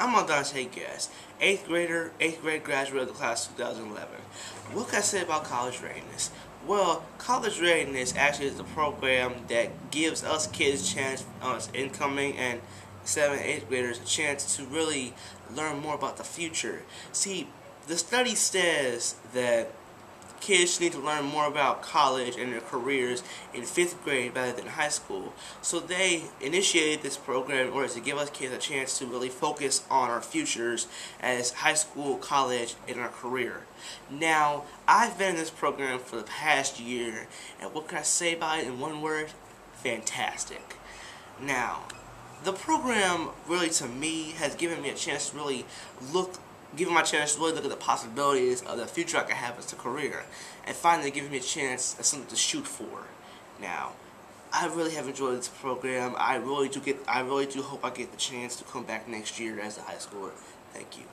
I'm Dante Guest, 8th grader, 8th grade graduate of the class 2011. What can I say about college readiness? Well, college readiness actually is a program that gives us kids chance, us incoming and 7th, 8th graders, a chance to really learn more about the future. See, the study says that kids need to learn more about college and their careers in fifth grade rather than high school. So they initiated this program in order to give us kids a chance to really focus on our futures as high school, college, and our career. Now, I've been in this program for the past year, and what can I say about it in one word? Fantastic. Now, the program really to me has given me a chance to really look giving my chance to really look at the possibilities of the future I can have as a career, and finally giving me a chance at something to shoot for. Now, I really have enjoyed this program. I really do get. I really do hope I get the chance to come back next year as a high schooler. Thank you.